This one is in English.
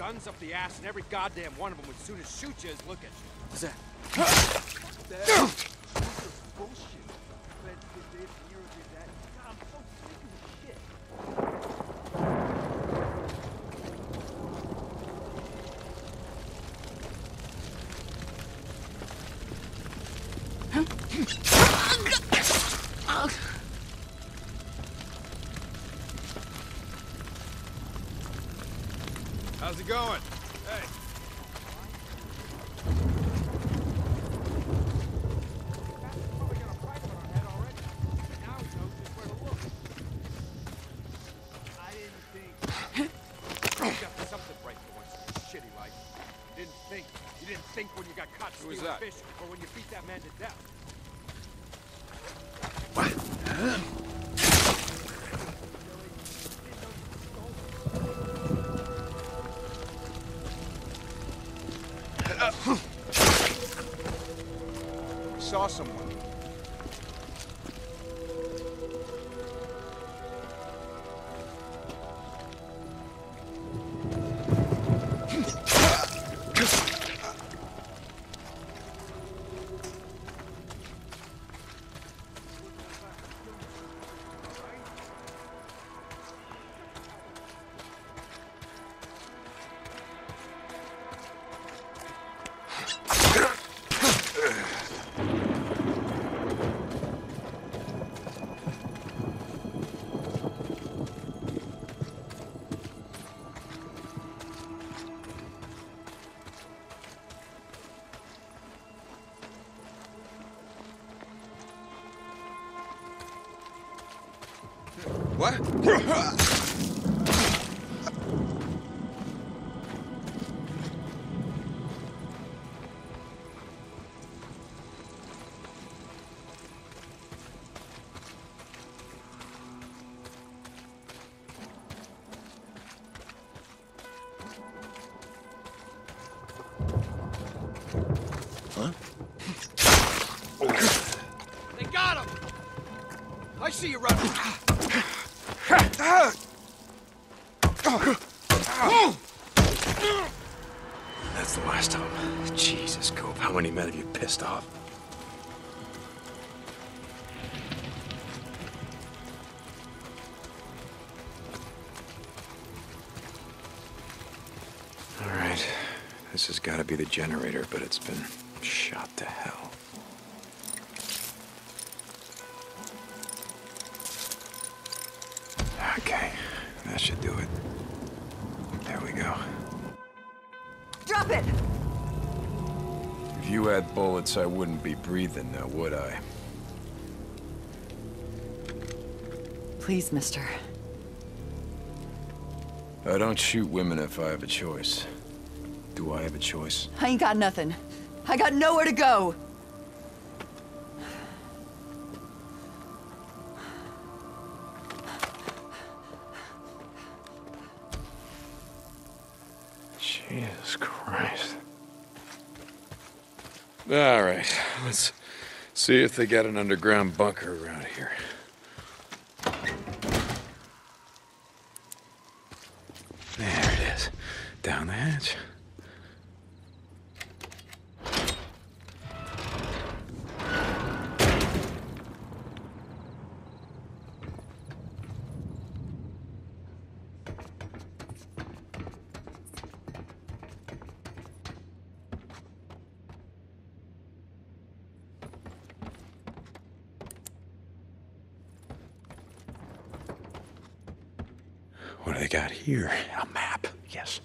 Guns up the ass, and every goddamn one of them would sooner shoot you as look at you. What's that? Bullshit. Feds did this, Nero did that. God, Who was stealing that? fish or when you beat that man to death. Saw someone. What? I see you running. That's the last of them. Jesus, Cope, how many men have you pissed off? All right. This has got to be the generator, but it's been shot to hell. That should do it. There we go. Drop it! If you had bullets, I wouldn't be breathing now, would I? Please, mister. I don't shoot women if I have a choice. Do I have a choice? I ain't got nothing. I got nowhere to go. Jesus Christ. All right, let's see if they got an underground bunker around here. There it is. Down the hatch. What do they got here? A map. Yes.